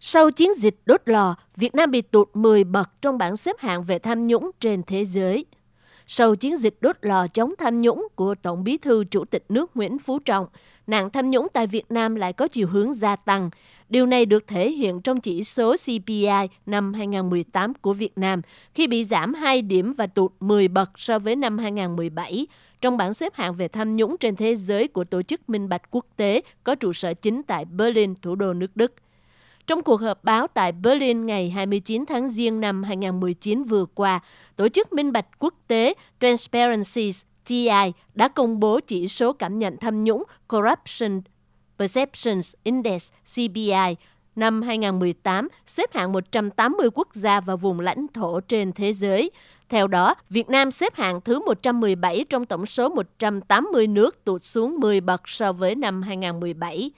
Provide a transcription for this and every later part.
Sau chiến dịch đốt lò, Việt Nam bị tụt 10 bậc trong bảng xếp hạng về tham nhũng trên thế giới. Sau chiến dịch đốt lò chống tham nhũng của Tổng bí thư Chủ tịch nước Nguyễn Phú Trọng, nạn tham nhũng tại Việt Nam lại có chiều hướng gia tăng. Điều này được thể hiện trong chỉ số CPI năm 2018 của Việt Nam khi bị giảm 2 điểm và tụt 10 bậc so với năm 2017 trong bảng xếp hạng về tham nhũng trên thế giới của Tổ chức Minh bạch Quốc tế có trụ sở chính tại Berlin, thủ đô nước Đức. Trong cuộc họp báo tại Berlin ngày 29 tháng Giêng năm 2019 vừa qua, Tổ chức Minh bạch Quốc tế Transparency TI đã công bố chỉ số cảm nhận tham nhũng Corruption Perceptions Index CBI năm 2018 xếp hạng 180 quốc gia và vùng lãnh thổ trên thế giới. Theo đó, Việt Nam xếp hạng thứ 117 trong tổng số 180 nước tụt xuống 10 bậc so với năm 2017.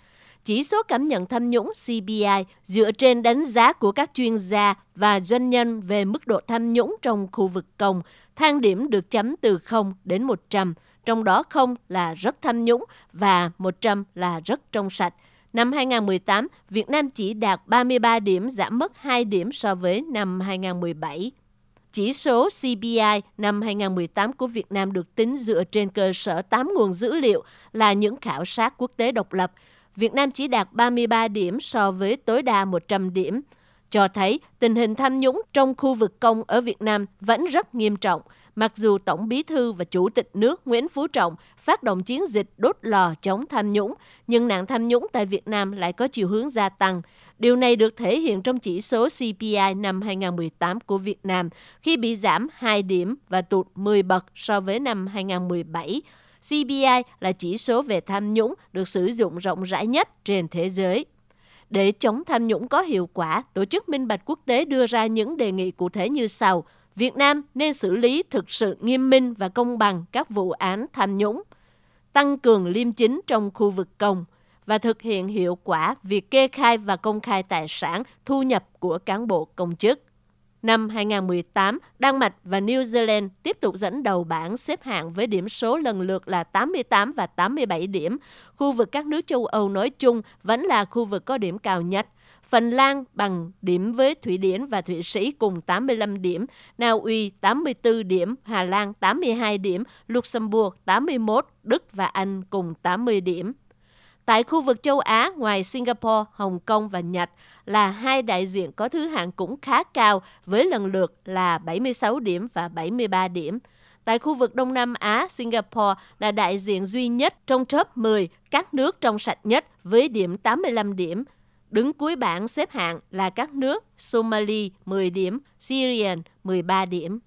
Chỉ số cảm nhận tham nhũng CBI dựa trên đánh giá của các chuyên gia và doanh nhân về mức độ tham nhũng trong khu vực công, thang điểm được chấm từ 0 đến 100, trong đó 0 là rất tham nhũng và 100 là rất trong sạch. Năm 2018, Việt Nam chỉ đạt 33 điểm, giảm mất 2 điểm so với năm 2017. Chỉ số CBI năm 2018 của Việt Nam được tính dựa trên cơ sở 8 nguồn dữ liệu là những khảo sát quốc tế độc lập. Việt Nam chỉ đạt 33 điểm so với tối đa 100 điểm, cho thấy tình hình tham nhũng trong khu vực công ở Việt Nam vẫn rất nghiêm trọng, mặc dù Tổng Bí thư và Chủ tịch nước Nguyễn Phú Trọng phát động chiến dịch đốt lò chống tham nhũng, nhưng nạn tham nhũng tại Việt Nam lại có chiều hướng gia tăng. Điều này được thể hiện trong chỉ số CPI năm 2018 của Việt Nam khi bị giảm 2 điểm và tụt 10 bậc so với năm 2017. CBI là chỉ số về tham nhũng được sử dụng rộng rãi nhất trên thế giới. Để chống tham nhũng có hiệu quả, Tổ chức Minh bạch Quốc tế đưa ra những đề nghị cụ thể như sau. Việt Nam nên xử lý thực sự nghiêm minh và công bằng các vụ án tham nhũng, tăng cường liêm chính trong khu vực công và thực hiện hiệu quả việc kê khai và công khai tài sản thu nhập của cán bộ công chức. Năm 2018, Đan Mạch và New Zealand tiếp tục dẫn đầu bảng xếp hạng với điểm số lần lượt là 88 và 87 điểm. Khu vực các nước châu Âu nói chung vẫn là khu vực có điểm cao nhất. Phần Lan bằng điểm với Thụy Điển và Thụy Sĩ cùng 85 điểm, Na Uy 84 điểm, Hà Lan 82 điểm, Luxembourg 81, Đức và Anh cùng 80 điểm. Tại khu vực châu Á, ngoài Singapore, Hồng Kông và Nhật, là hai đại diện có thứ hạng cũng khá cao với lần lượt là 76 điểm và 73 điểm. Tại khu vực Đông Nam Á, Singapore là đại diện duy nhất trong top 10 các nước trong sạch nhất với điểm 85 điểm. Đứng cuối bảng xếp hạng là các nước Somali 10 điểm, Syrian 13 điểm.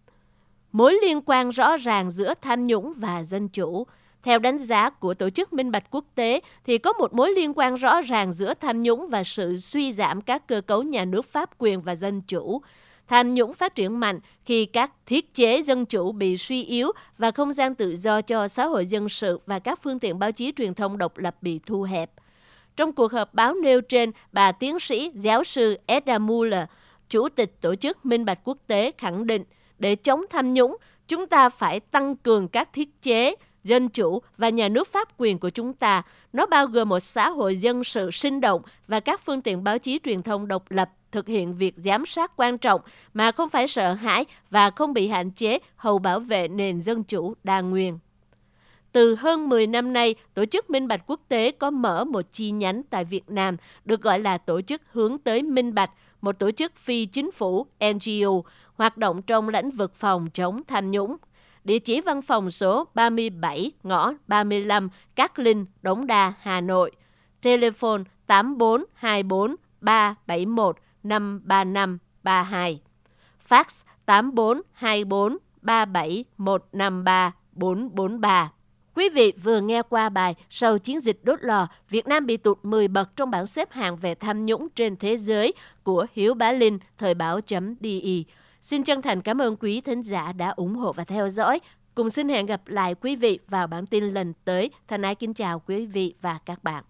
Mối liên quan rõ ràng giữa tham nhũng và dân chủ – theo đánh giá của Tổ chức Minh bạch Quốc tế, thì có một mối liên quan rõ ràng giữa tham nhũng và sự suy giảm các cơ cấu nhà nước pháp quyền và dân chủ. Tham nhũng phát triển mạnh khi các thiết chế dân chủ bị suy yếu và không gian tự do cho xã hội dân sự và các phương tiện báo chí truyền thông độc lập bị thu hẹp. Trong cuộc họp báo nêu trên, bà tiến sĩ giáo sư Edda Muller, Chủ tịch Tổ chức Minh bạch Quốc tế khẳng định, để chống tham nhũng, chúng ta phải tăng cường các thiết chế, dân chủ và nhà nước pháp quyền của chúng ta. Nó bao gồm một xã hội dân sự sinh động và các phương tiện báo chí truyền thông độc lập thực hiện việc giám sát quan trọng mà không phải sợ hãi và không bị hạn chế hầu bảo vệ nền dân chủ đa nguyên. Từ hơn 10 năm nay, Tổ chức Minh bạch Quốc tế có mở một chi nhánh tại Việt Nam được gọi là Tổ chức Hướng tới Minh bạch, một tổ chức phi chính phủ NGO hoạt động trong lĩnh vực phòng chống tham nhũng địa chỉ văn phòng số 37 ngõ 35 Cát Linh, Đống Đa, Hà Nội. Telephone 8424 371 535 32. Fax 8424 37153 443. Quý vị vừa nghe qua bài Sau chiến dịch đốt lò, Việt Nam bị tụt 10 bậc trong bảng xếp hạng về tham nhũng trên thế giới của Hiếu Bá Linh, thời báo.de. Xin chân thành cảm ơn quý thính giả đã ủng hộ và theo dõi. Cùng xin hẹn gặp lại quý vị vào bản tin lần tới. Thân ái kính chào quý vị và các bạn.